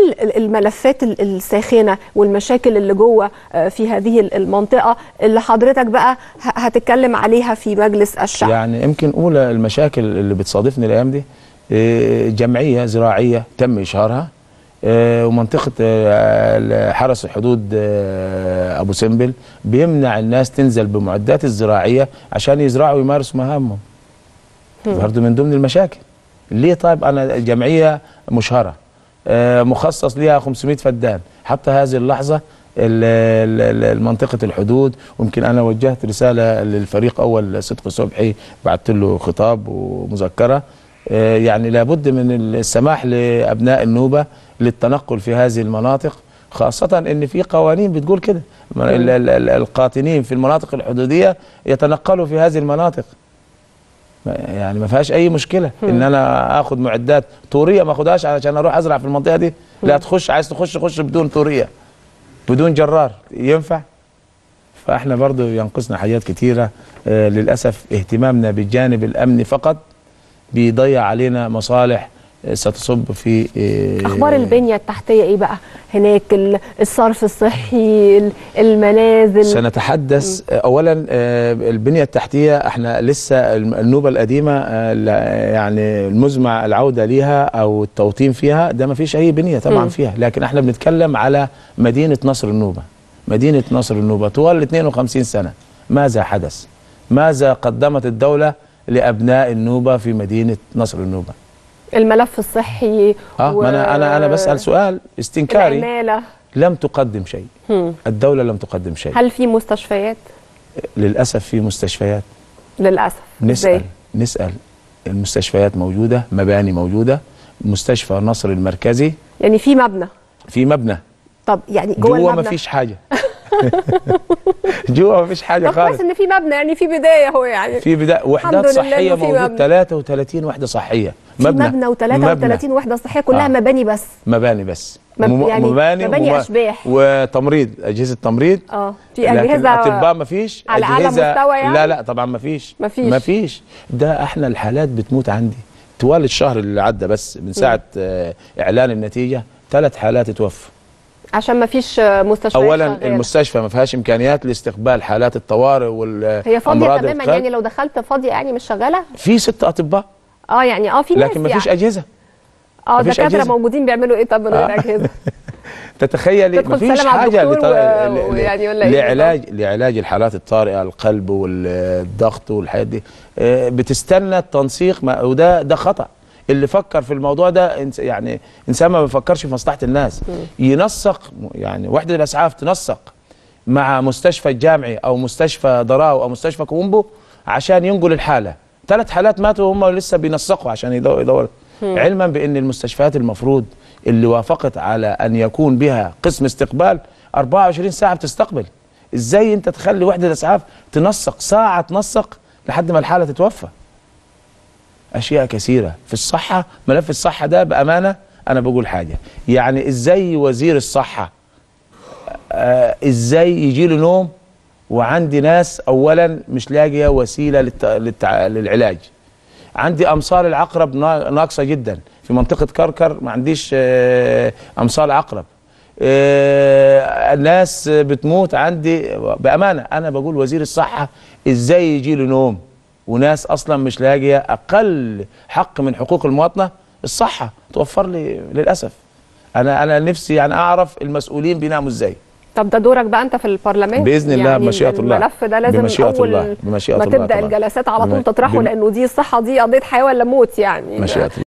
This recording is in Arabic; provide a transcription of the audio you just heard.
ال- الملفات ال- الساخنة والمشاكل اللي جوه آه، في هذه ال- المنطقة اللي حضرتك بقى هتتكلم عليها في مجلس الشعب. يعني يمكن أولى المشاكل اللي بتصادفني الأيام دي آه، جمعية زراعية تم إشهارها آه، ومنطقة حرس الحدود أبو سمبل بيمنع الناس تنزل بمعدات الزراعية عشان يزرعوا ويمارسوا مهامهم. برضه من ضمن المشاكل. ليه طيب أنا جمعية مشهرة؟ مخصص ليها 500 فدان. حتى هذه اللحظة ال- ال- ال- منطقة الحدود ويمكن أنا وجهت رسالة للفريق أول صدق صبحي بعثت له خطاب ومذكرة. آه، يعني لابد من السماح لأبناء النوبة للتنقل في هذه المناطق خاصة إن في قوانين بتقول كده. ال- القاطنين في المناطق الحدودية يتنقلوا في هذه المناطق. يعني ما فيهاش أي مشكلة. إن أنا آخد معدات طورية ما آخدهاش علشان أروح أزرع في المنطقة دي. لا تخش عايز تخش خش بدون طورية. بدون جرار. ينفع؟ فإحنا برضو ينقصنا حاجات كتيرة. آه للأسف اهتمامنا بالجانب الامني فقط بيضيع علينا مصالح آه، ستصب في آه، أخبار البنية التحتية إيه بقى؟ هناك ال- الصرف الصحي ال- المنازل. سنتحدث اولا آه، البنية التحتية إحنا لسه النوبة القديمة آه، يعني المزمع العودة ليها أو التوطين فيها ده ما فيش أي بنية طبعا مم. فيها لكن إحنا بنتكلم على مدينة نصر النوبة. مدينة نصر النوبة طوال 52 سنة ماذا حدث؟ ماذا قدمت الدولة لأبناء النوبة في مدينة نصر النوبة؟ الملف الصحي آه ما أنا أنا أنا بسأل سؤال استنكاري. العمالة. لم تقدم شيء. هم. الدولة لم تقدم شيء. هل في مستشفيات؟ للأسف في مستشفيات. للأسف. نسأل إزاي؟ نسأل. المستشفيات موجودة مباني موجودة. مستشفى نصر المركزي. يعني في مبنى. في مبنى. طب يعني جوه جوه ما فيش حاجة. جوه ما فيش حاجة طب كويس خالص. إن في مبنى يعني في بداية اهو يعني. في بداية وحدات في موجود مبنى. 33 وحدة صحية. في مبنى. و33 وحدة صحيه كلها آه. مباني بس. مباني بس. مب- يعني مباني مباني وم- أشباح. وتمريض أجهزة تمريض. آه. في أجهزة أطباء ما فيش. على أجهزة مستوى يعني؟ لا لا طبعا ما فيش. مفيش. ما فيش. ده إحنا الحالات بتموت عندي. طوال الشهر اللي عدى بس من ساعة آه، إعلان النتيجة ثلاث حالات توفوا عشان ما فيش مستشفيات اولا شغالة. المستشفى ما فيهاش إمكانيات لاستقبال حالات الطوارئ والامراض هي فاضية تماما يعني لو دخلت فاضية يعني مش شغالة؟ في ست أطباء. آه يعني آه في ناس لكن ما فيش يعني. أجهزة. آه مفيش دكاترة. موجودين بيعملوا إيه؟ طب من غير آه. أجهزة. تتخيلي تدخل ما فيش تسلم على حاجة الدكتور لط- و- ل- ل- ويعني ولا إيه؟ لعلاج لعلاج الحالات الطارئة القلب والضغط والحاجات دي. آه، بتستنى التنسيق ما- وده ده خطأ. اللي فكر في الموضوع ده إنس- يعني إنسان ما بيفكرش في مصلحة الناس. ينسق يعني وحدة الأسعاف تنسق مع مستشفى الجامعي أو مستشفى ضراو أو مستشفى كومبو عشان ينقل الحالة. ثلاث حالات ماتوا هم لسه بينسقوا عشان يدوروا. يدور. علما بإن المستشفيات المفروض اللي وافقت على أن يكون بها قسم استقبال 24 ساعة بتستقبل. إزاي أنت تخلي وحدة اسعاف تنسق ساعة تنسق لحد ما الحالة تتوفى؟ أشياء كثيرة. في الصحة ملف الصحة ده بأمانة أنا بقول حاجة. يعني إزاي وزير الصحة آه إزاي يجي له نوم وعندي ناس اولا مش لاقيه وسيلة للت... للتع... للعلاج. عندي أمصار العقرب نا- ناقصة جدا. في منطقة كركر ما عنديش آه، أمصار عقرب. آه، الناس بتموت عندي بأمانة. أنا بقول وزير الصحة إزاي يجي له نوم وناس أصلا مش لاقية أقل حق من حقوق المواطنة؟ الصحة توفر لي للأسف. أنا أنا نفسي يعني أعرف المسؤولين بيناموا إزاي. طب ده دورك بقى انت في البرلمان بإذن الله يعني بمشيئة الله. الملف ده لازم بمشيئة أول الله. بمشيئة ما الله تبدأ طبعاً. الجلسات على طول بم- تطرحه بم- لأنه دي الصحة دي قضية حياة ولا موت يعني مشيئة